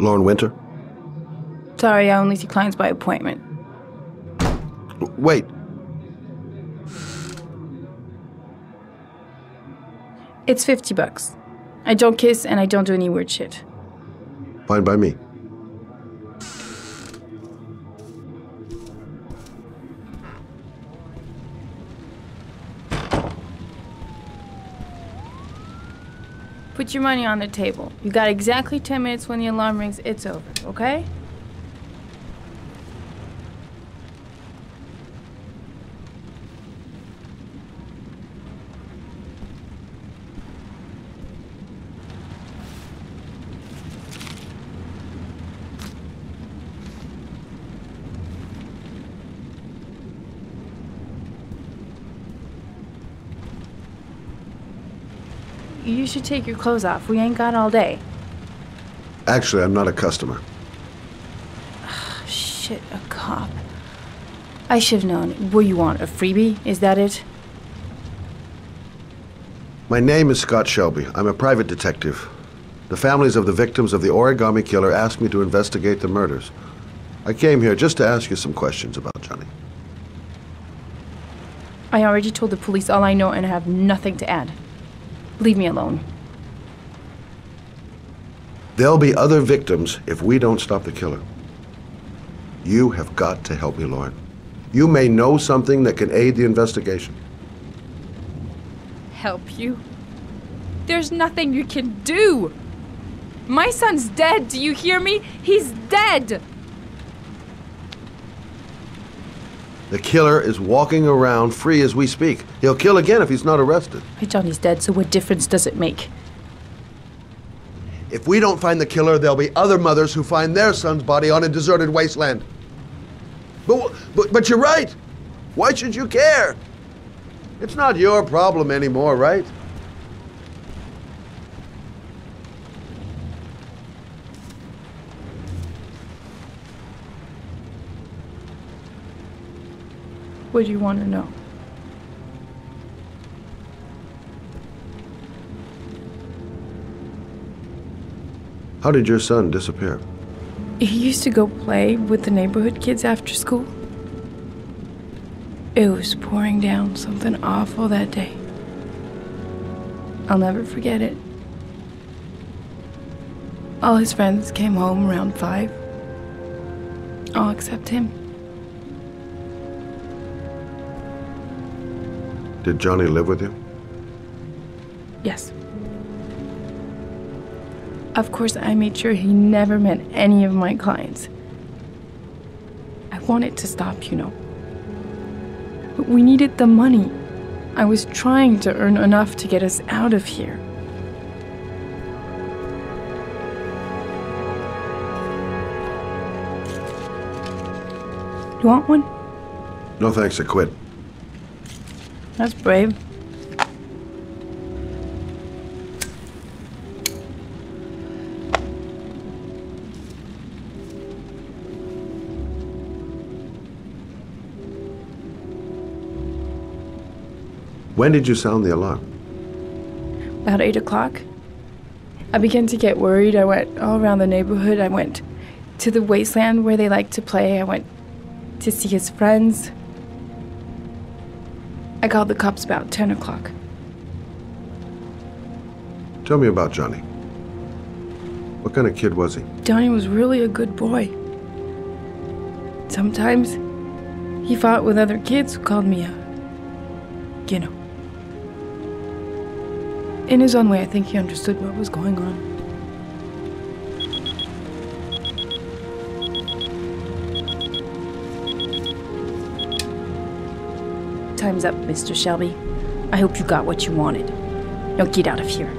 Lauren Winter? Sorry, I only see clients by appointment. Wait. It's 50 bucks. I don't kiss and I don't do any weird shit. Fine by me. Put your money on the table. You got exactly 10 minutes when the alarm rings. It's over, okay? You should take your clothes off. We ain't got all day. Actually, I'm not a customer. Shit, a cop. I should have known. What do you want? A freebie? Is that it? My name is Scott Shelby. I'm a private detective. The families of the victims of the origami killer asked me to investigate the murders. I came here just to ask you some questions about Johnny. I already told the police all I know and I have nothing to add. Leave me alone. There'll be other victims if we don't stop the killer. You have got to help me, Lauren. You may know something that can aid the investigation. Help you? There's nothing you can do! My son's dead, do you hear me? He's dead! The killer is walking around free as we speak. He'll kill again if he's not arrested. Johnny's dead, so what difference does it make? If we don't find the killer, there'll be other mothers who find their son's body on a deserted wasteland. But, but, but you're right. Why should you care? It's not your problem anymore, right? What do you want to know? How did your son disappear? He used to go play with the neighborhood kids after school. It was pouring down something awful that day. I'll never forget it. All his friends came home around five. All except him. Did Johnny live with you? Yes. Of course, I made sure he never met any of my clients. I wanted to stop, you know. But we needed the money. I was trying to earn enough to get us out of here. You want one? No thanks, I quit. That's brave. When did you sound the alarm? About 8 o'clock. I began to get worried. I went all around the neighborhood. I went to the wasteland where they like to play. I went to see his friends. I called the cops about 10 o'clock. Tell me about Johnny. What kind of kid was he? Johnny was really a good boy. Sometimes he fought with other kids who called me a. you know. In his own way, I think he understood what was going on. Time's up, Mr. Shelby. I hope you got what you wanted. Now get out of here.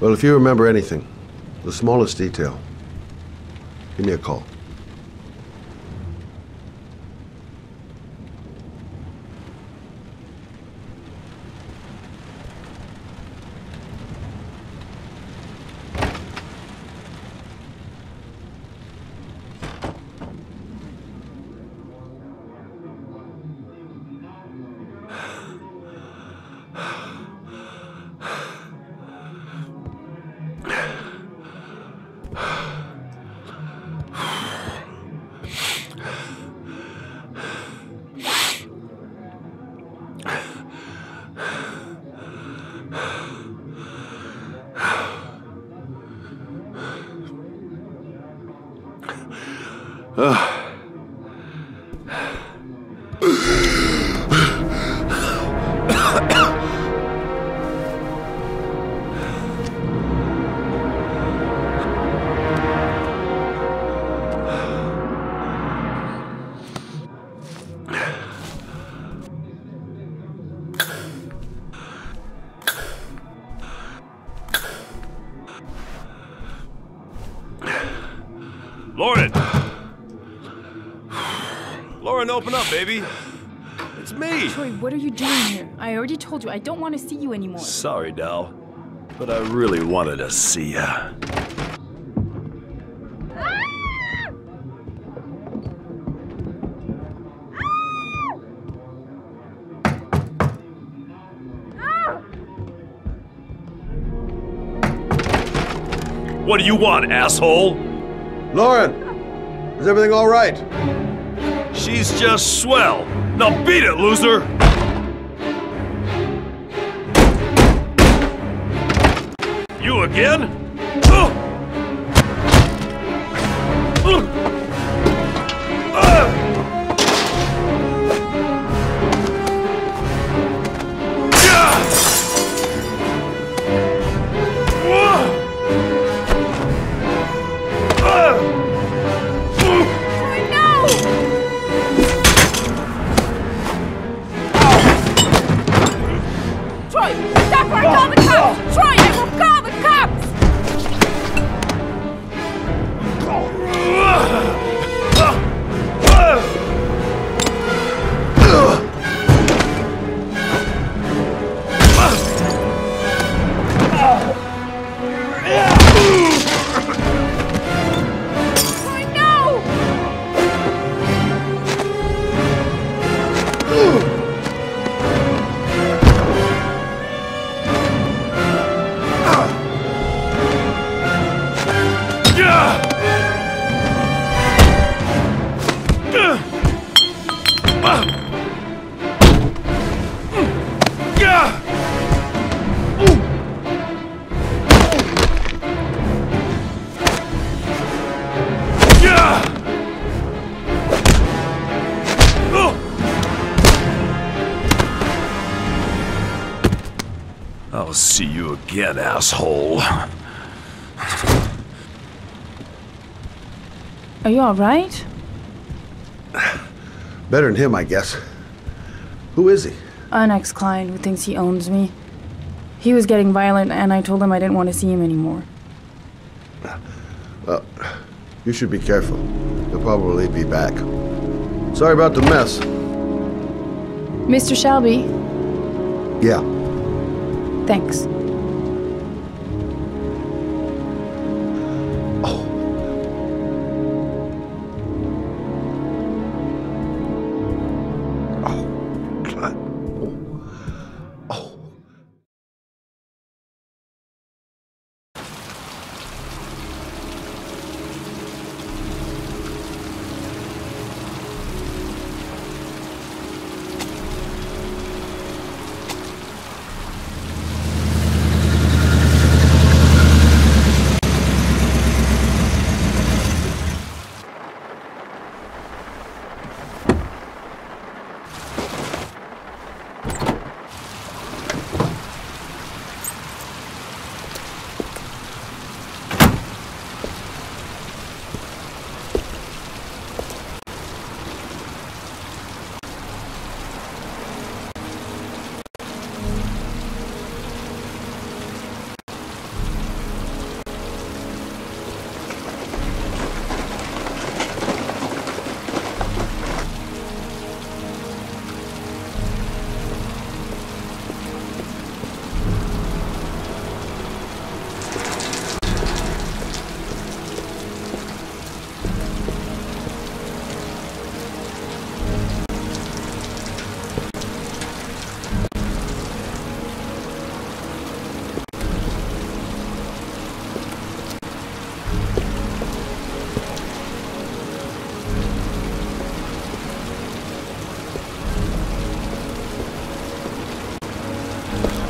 Well, if you remember anything, the smallest detail, give me a call. Lauren! Open up, baby. It's me. Troy, what are you doing here? I already told you I don't want to see you anymore. Sorry, Dal. But I really wanted to see ya. What do you want, asshole? Lauren, is everything all right? She's just swell. Now beat it, loser! You again? I'll see you again, asshole. Are you alright? Better than him, I guess. Who is he? An ex client who thinks he owns me. He was getting violent, and I told him I didn't want to see him anymore. Well, You should be careful. He'll probably be back. Sorry about the mess. Mr. Shelby, Yeah, Thanks. Oh. Oh.